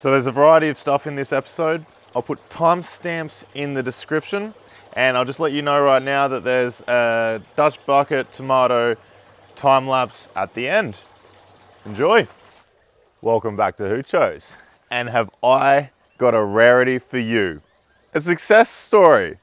So there's a variety of stuff in this episode. I'll put timestamps in the description and I'll just let you know right now that there's a Dutch bucket tomato time lapse at the end. Enjoy. Welcome back to Hoochos. And have I got a rarity for you? A success story.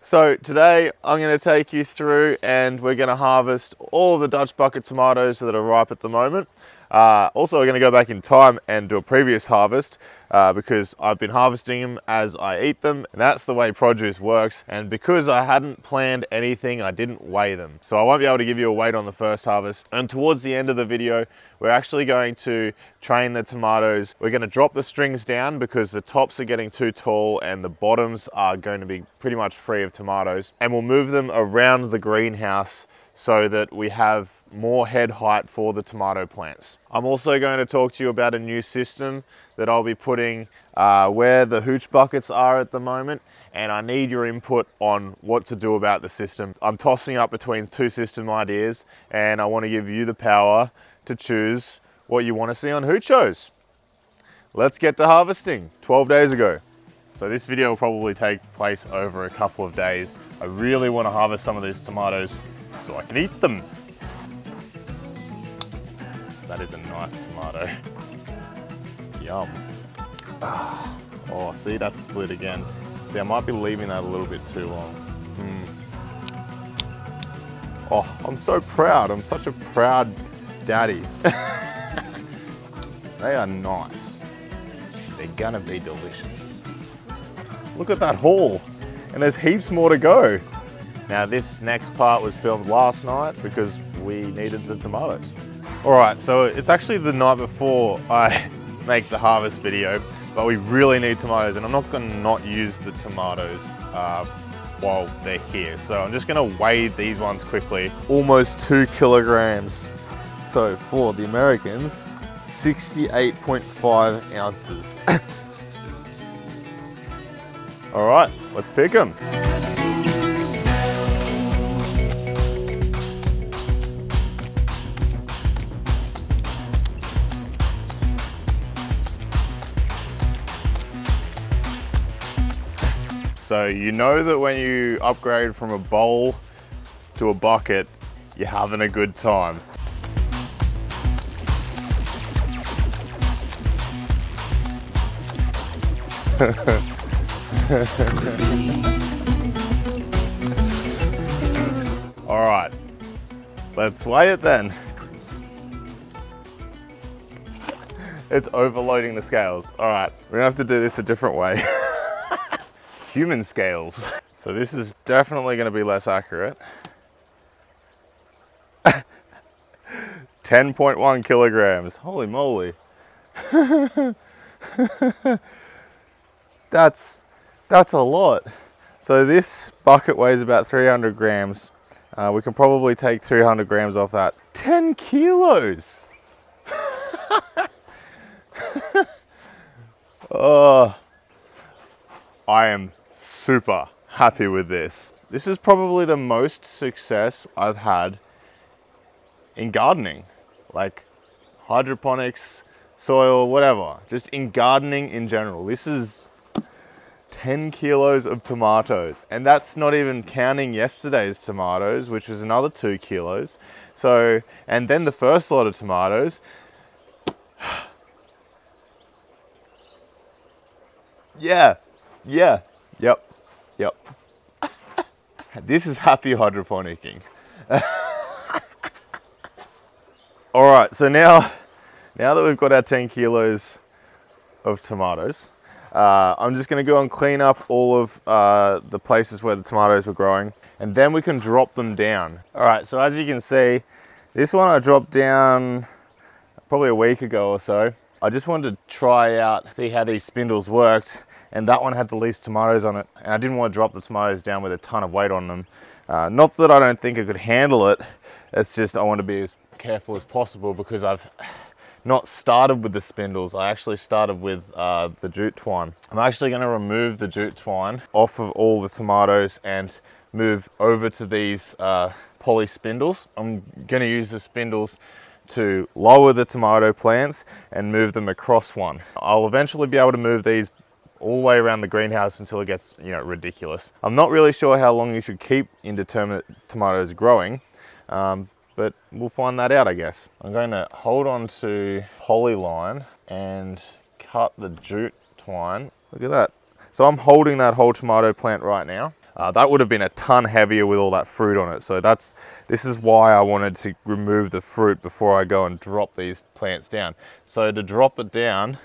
So today I'm going to take you through and we're going to harvest all the Dutch bucket tomatoes that are ripe at the moment. Uh, also, we're going to go back in time and do a previous harvest uh, because I've been harvesting them as I eat them. And that's the way produce works. And because I hadn't planned anything, I didn't weigh them. So I won't be able to give you a weight on the first harvest. And towards the end of the video, we're actually going to train the tomatoes. We're going to drop the strings down because the tops are getting too tall and the bottoms are going to be pretty much free of tomatoes. And we'll move them around the greenhouse so that we have more head height for the tomato plants. I'm also going to talk to you about a new system that I'll be putting uh, where the hooch buckets are at the moment and I need your input on what to do about the system. I'm tossing up between two system ideas and I want to give you the power to choose what you want to see on Hoochos. Let's get to harvesting 12 days ago. So this video will probably take place over a couple of days. I really want to harvest some of these tomatoes so I can eat them. That is a nice tomato. Yum. Ah. Oh, see, that's split again. See, I might be leaving that a little bit too long. Mm. Oh, I'm so proud. I'm such a proud daddy. they are nice. They're gonna be delicious. Look at that haul. And there's heaps more to go. Now this next part was filmed last night because we needed the tomatoes. All right, so it's actually the night before I make the harvest video, but we really need tomatoes and I'm not gonna not use the tomatoes uh, while they're here. So I'm just gonna weigh these ones quickly. Almost two kilograms. So for the Americans, 68.5 ounces. All right, let's pick them. So you know that when you upgrade from a bowl to a bucket, you're having a good time. All right, let's weigh it then. It's overloading the scales. All right, we're gonna have to do this a different way. human scales. So this is definitely going to be less accurate. 10.1 kilograms. Holy moly. that's, that's a lot. So this bucket weighs about 300 grams. Uh, we can probably take 300 grams off that. 10 kilos. oh, I am super happy with this. This is probably the most success I've had in gardening, like hydroponics, soil, whatever, just in gardening in general. This is 10 kilos of tomatoes and that's not even counting yesterday's tomatoes, which was another two kilos. So, and then the first lot of tomatoes, yeah, yeah, Yep, yep. this is happy hydroponicking. All right, so now, now that we've got our 10 kilos of tomatoes, uh, I'm just gonna go and clean up all of uh, the places where the tomatoes were growing and then we can drop them down. All right, so as you can see, this one I dropped down probably a week ago or so. I just wanted to try out, see how these spindles worked and that one had the least tomatoes on it and I didn't want to drop the tomatoes down with a ton of weight on them. Uh, not that I don't think I could handle it, it's just I want to be as careful as possible because I've not started with the spindles, I actually started with uh, the jute twine. I'm actually going to remove the jute twine off of all the tomatoes and move over to these uh, poly spindles. I'm going to use the spindles to lower the tomato plants and move them across one. I'll eventually be able to move these all the way around the greenhouse until it gets, you know, ridiculous. I'm not really sure how long you should keep indeterminate tomatoes growing, um, but we'll find that out, I guess. I'm going to hold on to polyline and cut the jute twine. Look at that. So I'm holding that whole tomato plant right now. Uh, that would have been a ton heavier with all that fruit on it. So that's this is why I wanted to remove the fruit before I go and drop these plants down. So to drop it down,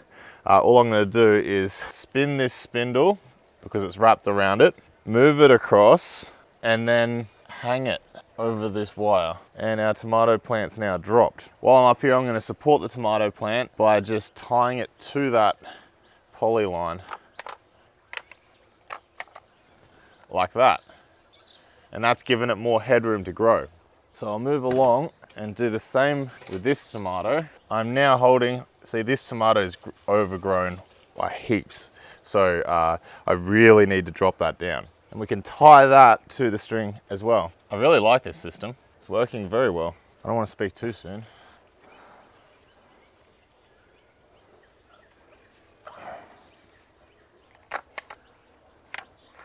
uh, all I'm going to do is spin this spindle because it's wrapped around it, move it across, and then hang it over this wire. And our tomato plant's now dropped. While I'm up here, I'm going to support the tomato plant by just tying it to that poly line like that. And that's given it more headroom to grow. So I'll move along and do the same with this tomato. I'm now holding, see this tomato is overgrown by heaps. So uh, I really need to drop that down. And we can tie that to the string as well. I really like this system. It's working very well. I don't want to speak too soon.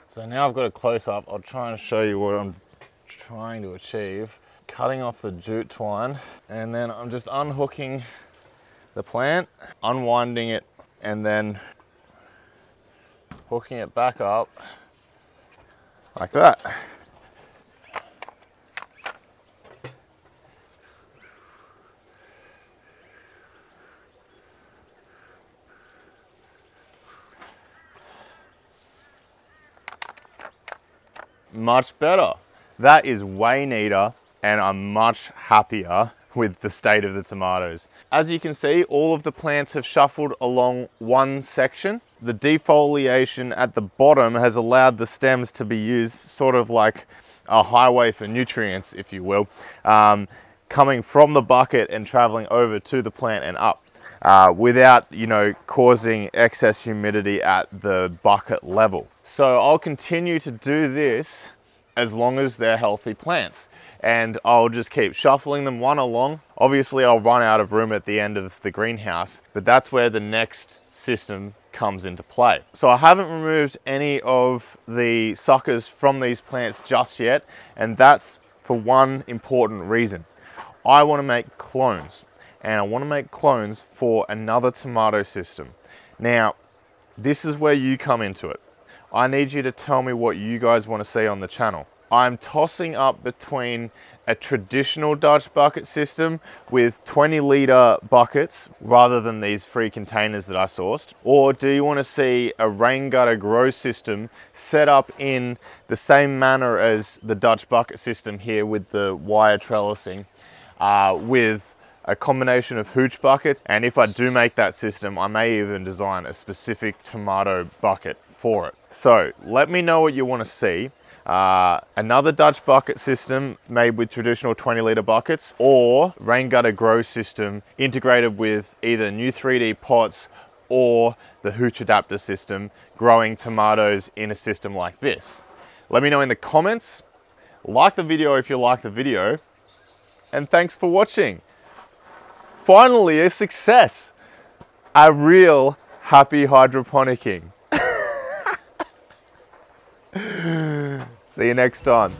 So now I've got a close up, I'll try and show you what I'm trying to achieve. Cutting off the jute twine and then I'm just unhooking the plant, unwinding it and then hooking it back up like that. much better. That is way neater and I'm much happier with the state of the tomatoes. As you can see, all of the plants have shuffled along one section. The defoliation at the bottom has allowed the stems to be used sort of like a highway for nutrients, if you will, um, coming from the bucket and traveling over to the plant and up. Uh, without you know causing excess humidity at the bucket level. So I'll continue to do this as long as they're healthy plants and I'll just keep shuffling them one along. Obviously I'll run out of room at the end of the greenhouse, but that's where the next system comes into play. So I haven't removed any of the suckers from these plants just yet, and that's for one important reason. I want to make clones and I want to make clones for another tomato system. Now, this is where you come into it. I need you to tell me what you guys want to see on the channel. I'm tossing up between a traditional Dutch bucket system with 20 litre buckets rather than these free containers that I sourced? Or do you want to see a rain gutter grow system set up in the same manner as the Dutch bucket system here with the wire trellising uh, with a combination of hooch buckets. And if I do make that system, I may even design a specific tomato bucket for it. So let me know what you want to see. Uh, another Dutch bucket system made with traditional 20 litre buckets or rain gutter grow system integrated with either new 3D pots or the hooch adapter system growing tomatoes in a system like this. Let me know in the comments. Like the video if you like the video. And thanks for watching finally a success. A real happy hydroponicking. See you next time.